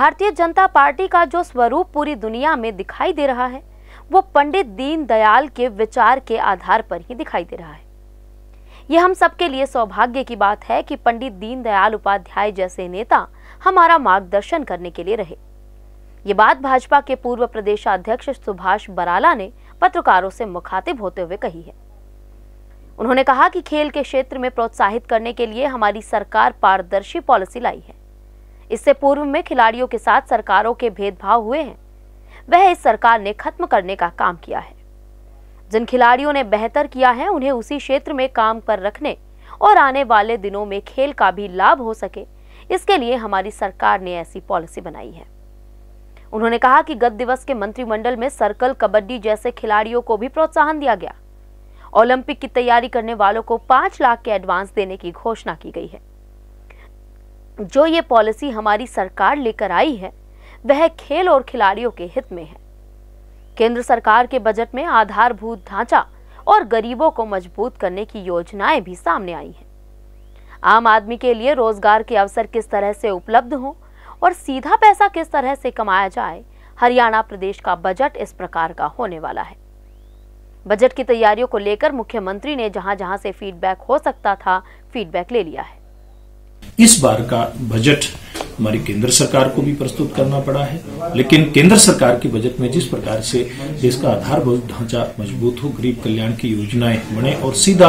Bharatiya Janata party का जो स्वरूप पूरी दुनिया में दिखाई दे रहा है, वो पंडित दीनदयाल के विचार के आधार पर ही दिखाई दे रहा है। यह हम सबके लिए सौभाग्य की बात है कि पंडित दीनदयाल उपाध्याय जैसे नेता हमारा मार्गदर्शन करने के लिए रहे। ये बात भाजपा के पूर्व प्रदेशाध्यक्ष सुभाष बराला ने पत्रकारों से मुखातिब होते हुए कही है। उन्होंने कहा कि खेल के क्षेत्र में प्रोत्साहित करने के लिए हमारी सरकार पारदर्शी पॉलिसी लाई है। इससे पूर्व में खिलाड़ियों के साथ सरकारों के भेदभाव हुए हैं। वह इस सरकार ने खत्म करने का काम किया है। जिन खिलाड़ियों ने बेहतर किया है, उन्हें उसी क्षेत्र में काम पर रखने और आने वाले दिनों में खेल का भी लाभ हो सके, इसके लिए हमारी सरकार ने ऐसी पॉलिसी बनाई है। उन्होंने कहा कि गत दिवस के मंत्रिमंडल में सर्कल कबड्डी जैसे खिलाड़ियों को भी प्रोत्साहन दिया गया। ओलंपिक की तैयारी करने वालों को पाँच लाख के एडवांस देने की घोषणा की गई है। जो ये पॉलिसी हमारी सरकार लेकर आई है, वह खेल और खिलाड़ियों के हित में है। केंद्र सरकार के बजट में आधारभूत ढांचा और गरीबों को मज़बूत करने की योजनाएँ भी सामने आई हैं। आम आदमी के लिए रोज़गार के अवसर किस तरह से उपलब्ध हों और सीधा पैसा किस तरह से कमाया जाए, हरियाणा प्रदेश का बजट इस प्रकार का होने वाला है। बजट की तैयारियों को लेकर मुख्यमंत्री ने जहाँ जहाँ से फीडबैक हो सकता था, फीडबैक ले लिया है। इस बार का बजट हमारी केंद्र सरकार को भी प्रस्तुत करना पड़ा है। लेकिन केंद्र सरकार के बजट में जिस प्रकार से देश का आधारभूत ढांचा मज़बूत हो, गरीब कल्याण की योजनाएँ बने और सीधा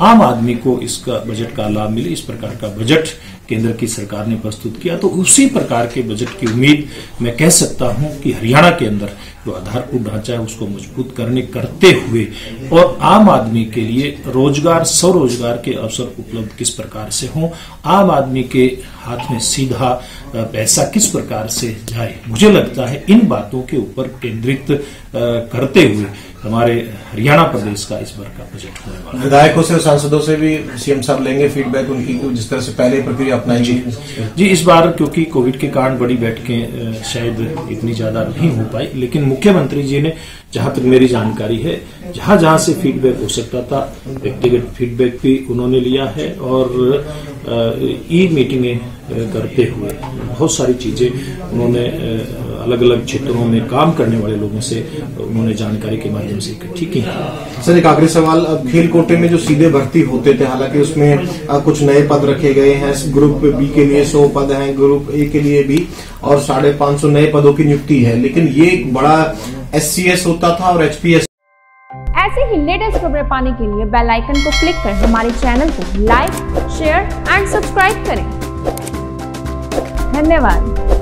आम आदमी को इसका बजट का लाभ मिले, इस प्रकार का बजट केंद्र की सरकार ने प्रस्तुत किया तो उसी प्रकार के बजट की उम्मीद मैं कह सकता हूँ कि हरियाणा के अंदर जो आधारभूत ढांचा है, उसको मज़बूत करने, करते हुए और आम आदमी के लिए रोज़गार, स्वरोजगार के अवसर उपलब्ध किस प्रकार से हों, आम आदमी के हाथ में सीधा पैसा किस प्रकार से जाए, मुझे लगता है इन बातों के ऊपर केंद्रित करते हुए हमारे हरियाणा प्रदेश का इस बार का बजट होने वाला विधायकों से सांसदों से भी सीएम साहब लेंगे फीडबैक, उनकी जिस तरह से पहले प्रक्रिया अपनाई जी, जी इस बार क्योंकि कोविड के कारण बड़ी बैठकें शायद इतनी ज़्यादा नहीं हो पाई लेकिन मुख्यमंत्री जी ने जहाँ तक मेरी जानकारी है जहाँ जहाँ से फीडबैक हो सकता था व्यक्तिगत फीडबैक भी उन्होंने लिया है और ई मीटिंगें करते हुए बहुत सारी चीज़ें उन्होंने अलग अलग क्षेत्रों में काम करने वाले लोगों से उन्होंने जानकारी के माध्यम से इकट्ठी की सर एक आखिरी सवाल अब खेल कोटे में जो सीधे भर्ती होते थे हालाँकि उसमें कुछ नए पद रखे गए हैं ग्रुप बी के लिए सौ पद हैं ग्रुप ए के लिए भी और साढ़े पाँच सौ नए पदों की नियुक्ति है। लेकिन ये एक बड़ा एससीएस होता था और एचपीएस ऐसे ही लेटेस्ट खबरें पाने के लिए बेल आइकन को क्लिक कर हमारे चैनल को लाइक शेयर एंड सब्सक्राइब करें। धन्यवाद।